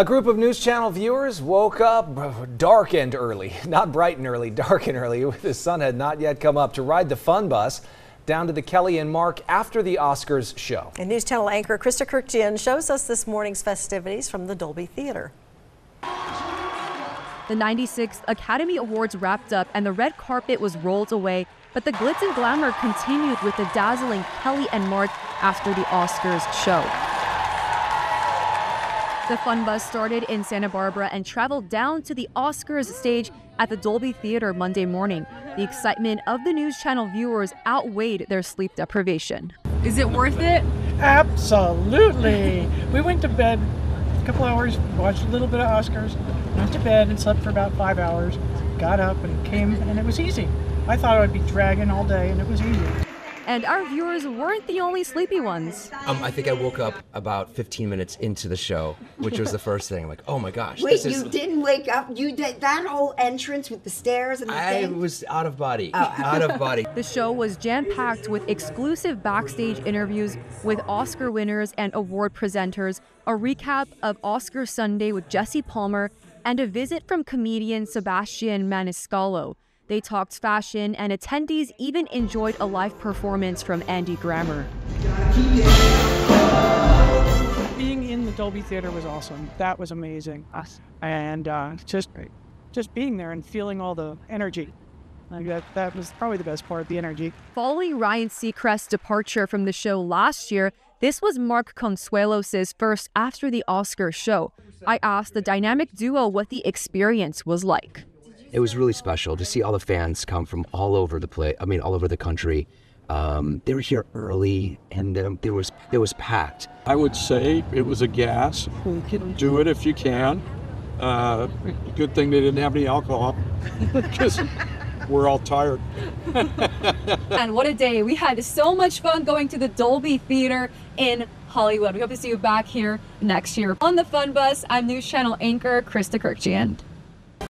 A group of News Channel viewers woke up dark and early, not bright and early, dark and early. The sun had not yet come up to ride the fun bus down to the Kelly and Mark after the Oscars show. And News Channel anchor Krista Kurkjian shows us this morning's festivities from the Dolby Theater. The 96th Academy Awards wrapped up and the red carpet was rolled away, but the glitz and glamour continued with the dazzling Kelly and Mark after the Oscars show. The fun bus started in Santa Barbara and traveled down to the Oscars stage at the Dolby Theater Monday morning. The excitement of the news channel viewers outweighed their sleep deprivation. Is it worth it? Absolutely. we went to bed a couple hours, watched a little bit of Oscars, went to bed and slept for about five hours, got up and came, and it was easy. I thought I would be dragging all day, and it was easy. And our viewers weren't the only sleepy ones. Um, I think I woke up about 15 minutes into the show, which was the first thing. Like, oh my gosh. Wait, this is... you didn't wake up? You did that whole entrance with the stairs and the I thing? was out of body. Oh. out of body. The show was jam packed with exclusive backstage interviews with Oscar winners and award presenters, a recap of Oscar Sunday with Jesse Palmer, and a visit from comedian Sebastian Maniscalco. They talked fashion, and attendees even enjoyed a live performance from Andy Grammer. Being in the Dolby Theater was awesome. That was amazing. And uh, just, just being there and feeling all the energy. Like that, that was probably the best part, the energy. Following Ryan Seacrest's departure from the show last year, this was Mark Consuelos' first after the Oscar show. I asked the dynamic duo what the experience was like it was really special to see all the fans come from all over the place. I mean, all over the country. Um, they were here early, and um, there was it was packed. I would say it was a gas. Do it if you can. Uh, good thing they didn't have any alcohol because we're all tired. and what a day! We had so much fun going to the Dolby Theater in Hollywood. We hope to see you back here next year on the Fun Bus. I'm News Channel anchor Krista Kurkjian.